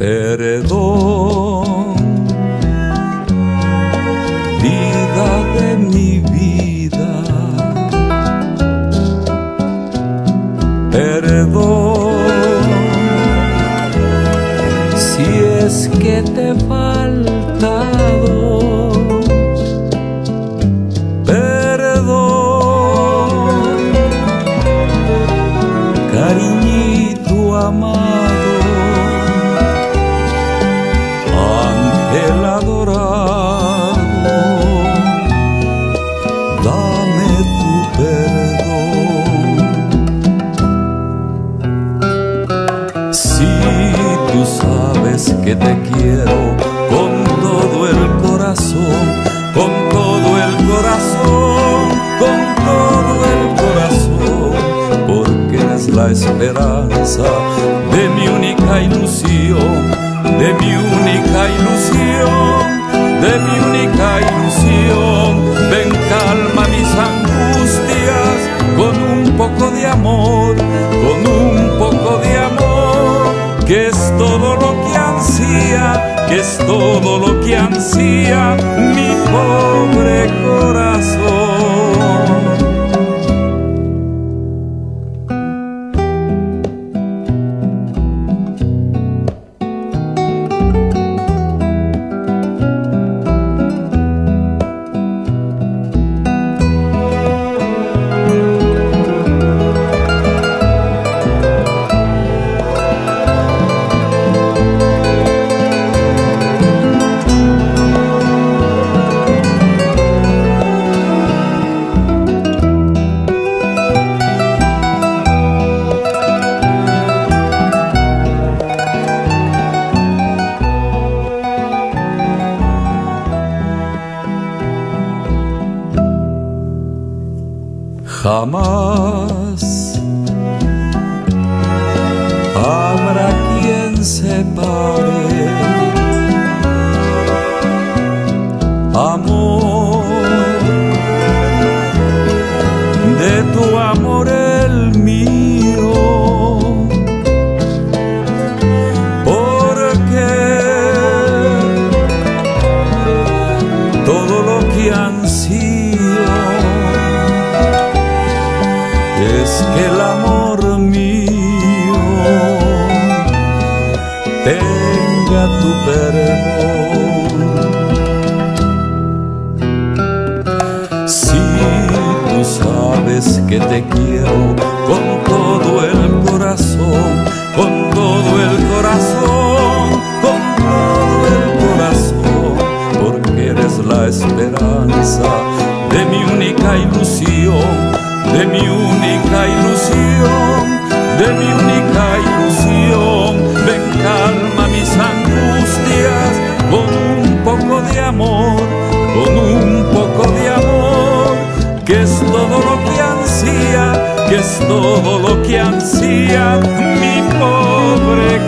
perdón. Vida de mi vida, perdón. Si es que te falta. con todo el corazón, con todo el corazón, porque eres la esperanza de mi única ilusión, de mi única ilusión, de mi única que es todo lo que ansía mi pobre 好吗？Que el amor mío tenga tu perdón. Si tú sabes que te quiero de mi única ilusión, de mi única ilusión. Ven, calma mis angustias con un poco de amor, con un poco de amor, que es todo lo que ansía, que es todo lo que ansía mi pobre